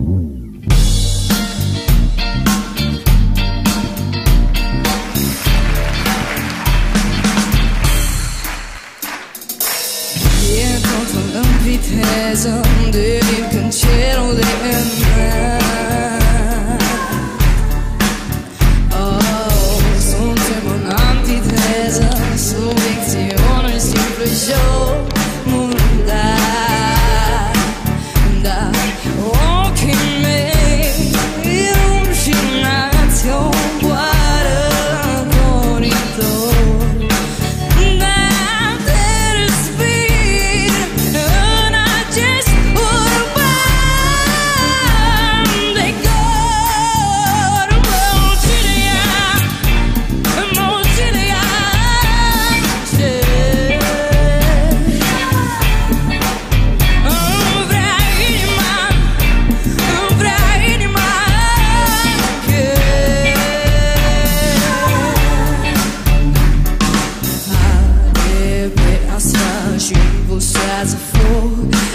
Vier contre l'invitesse, on devient qu'un cielo de treat você as a flor.